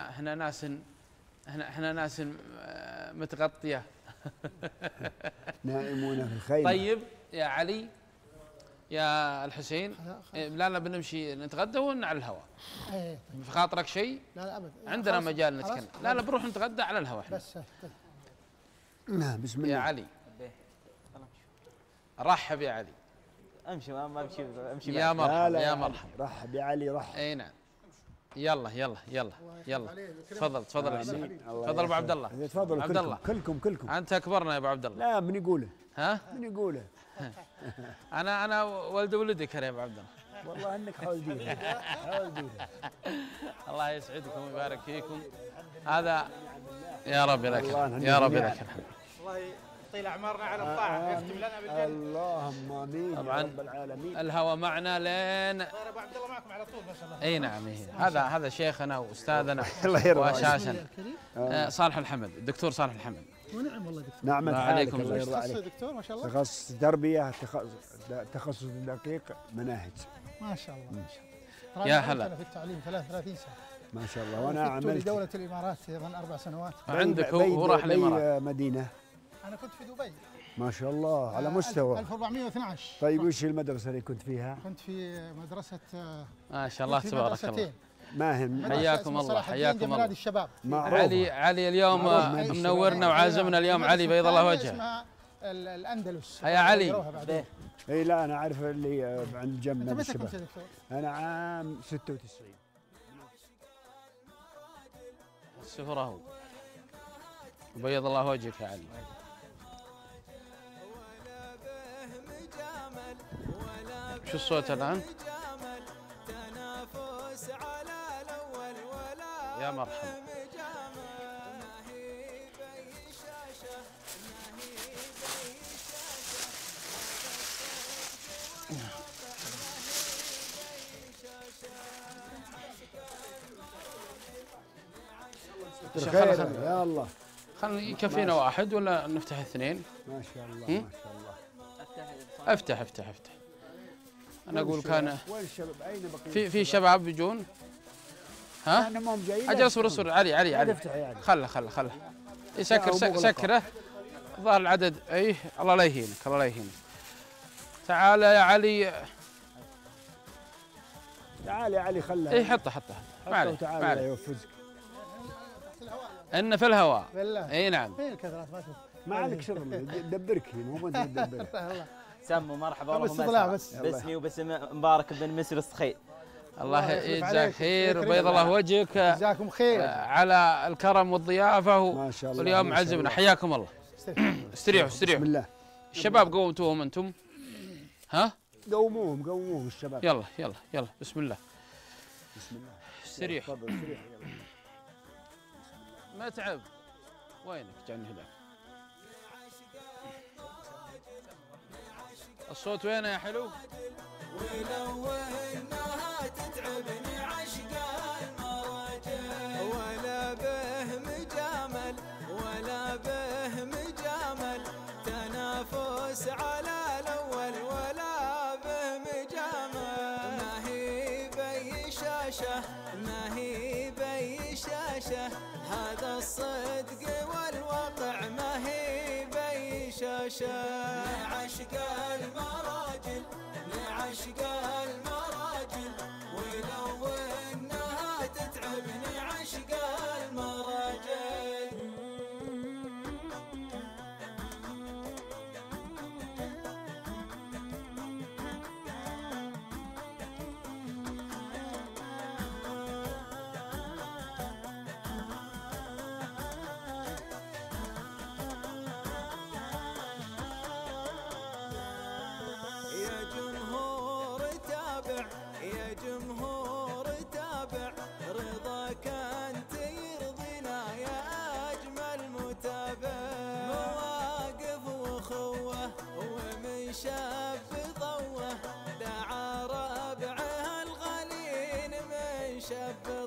إحنا ناس إحنا إحنا ناس آه، متغطية. نائمون في الخيمة. طيب يا علي يا الحسين إيه، لا لا بنمشي نتغدى ولا على الهواء. إيه في خاطرك شيء؟ لا لا ابد عندنا مجال نتكلم. لا لا بنروح نتغدى على الهواء إحنا. بس طيب. نعم بسم يا الله علي. رحب يا علي. أمشي ما ما أمشي أمشي يا مرحبا يا علي. مرحبا. رحب يا علي رحب. أي نعم. يلا يلا يلا يلا. تفضل تفضل يا حسين. الله تفضل أبو. عبد الله إيه، تفضلوا عبد كلكم الله. كلكم كلكم. أنت أكبرنا يا أبو عبد الله لا من يقوله ها؟ من يقوله أنا أنا ولد ولدك يا أبو عبد الله والله إنك حاول ديره الله يسعدكم ويبارك فيكم. هذا يا رب لك. يا رب. لك الحمد. الله يطيل اعمارنا على الطاعة. ويختم لنا بالجنه اللهم آمين يا طبعاً. رب العالمين. الهوى معنا لين صار أبو عبد الله معكم على طول ما شاء الله. إي نعم. هذا هذا شيخنا وأستاذنا الله يرضى عليك. واساسا. الكريم. آه، صالح الحمد الدكتور صالح الحمد. ونعم والله دكتور. حالك عليكم الله يرضى عليك. دكتور ما شاء الله. تخصص تربية تخصص دقيق مناهج. ما شاء الله ما شاء الله. يا هلا. في التعليم 33 سنة. ما شاء الله. وأنا عملت لدوله الإمارات أيضا أربع سنوات. عندك هو راح الإمارات. مدينة. أنا كنت في دبي. ما شاء الله على آه، مستوى. 1412 طيب وش المدرسة اللي كنت فيها؟ كنت في مدرسة آه، ما شاء الله تبارك الله. مدرستين. ما هم؟ حياكم الله، حياكم الله. نادي الشباب. معروفة علي علي اليوم آه، من منورنا وعازمنا اليوم. علي بيض الله وجهه. الأندلس. يا علي. إي لا أنا أعرف اللي عند جنب أنت متى كنت الشباب يا دكتور؟ أنا عام 96 السفر اهو وبيض الله وجهك يا علي. شو الصوت الآن؟ يا مرحبا يا الله خلنا يكفينا واحد ولا نفتح اثنين؟ ما شاء الله؟ ما شاء الله افتح افتح افتح أنا أقول كان في في شباب بيجون ها؟ ما أجل اصبر اصبر علي علي علي. خله خله خله. يسكر لا، سك- مغلقة. سكره. ظهر العدد. اي الله لا يهينك الله لا يهينك. تعال يا علي. تعال يا علي خلها اي حطه حطه ما عليه ما عليه يوفزك. إن في الهواء. بالله اي نعم. فين الكثرات؟ ما ما عليك شغل دبرك هنا مو انت تدبرك سموا مرحبا بس اللهم اطلاع أسمع. بس. باسمي وباسم مبارك بن مسر السخيل. الله يجزاك. خير. وبيض الله وجهك جزاكم خير. آه، على الكرم والضيافة ما شاء الله. واليوم عزمنا. الله. حياكم الله. استريح. استريحوا بسم استريحوا. الله. الشباب قومتوهم أنتم. ها؟ قوموهم قوموهم الشباب. يلا يلا يلا. بسم الله. بسم الله. استريح. تفضل استريح. يلا. ما تعب. وينك؟ جاني هناك الصوت وينه يا حلو؟ ولا به مجامل ولا به مجامل تنافس على الأول ولا به مجامل. ما هي بي شاشة ما هي بي شاشة هذا الصدق هي بي شاشه لعشق المراجل لعشق المراجل. ومن شاف ضوه دعا ربعه الغليل من شاف